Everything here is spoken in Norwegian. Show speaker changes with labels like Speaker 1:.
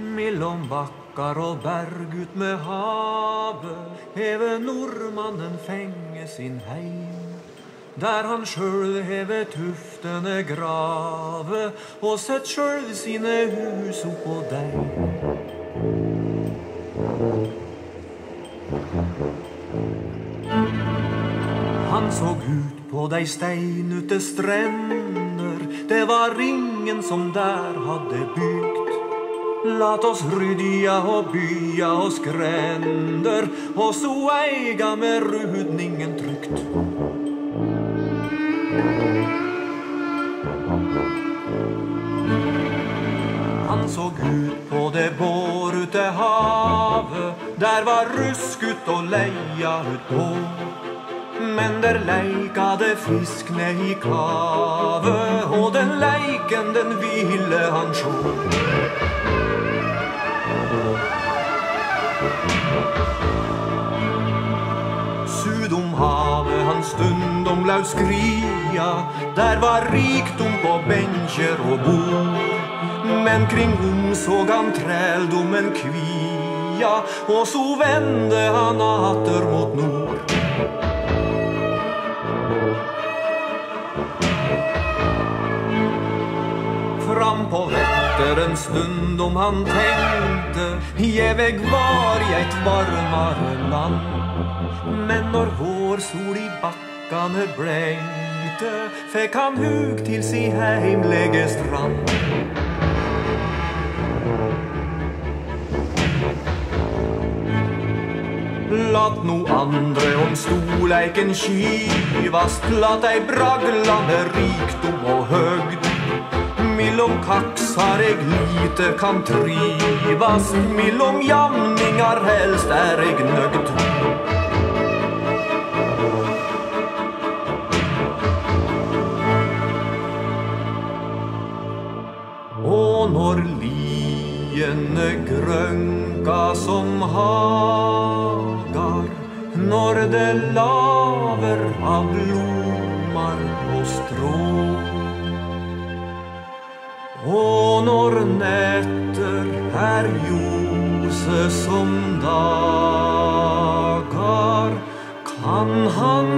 Speaker 1: Mellom bakkar og berg ut med havet heve nordmannen fenge sin heim. Der han sjøl heve tuftene grave og sett sjøl sine hus oppå dei. Han så ut på dei steinute strender, det var ingen som der hadde bygd. Lat oss rydja og bya oss gränder og så äga med rudningen trygt. Han såg ut på det bårute havet, der var ruskut og leia ut på. Men der leika det fisk ned i kavet, og den leiken den ville han sjå. Sudom havet han stundom lau skria, der var rikdom på benker og bord. Men kring om såg han trældommen kvia, og så vende han atter mot nord. Fram på vetter en stund om han tenkte Gjeveg var i eit varmare land. Men når vår sol i bakkane blengte, fekk han hug til si heimlege strand. Lat no andre om stoleiken skyvast, lat ei bragla med rikdom og høgd. Millom kaksar eg lite kan trivast, millom jamningar helst er eg nøgd. Og når liene grønka som hagar, når det laver av blomar og strå. Og når netter er ljose som dagar, kan han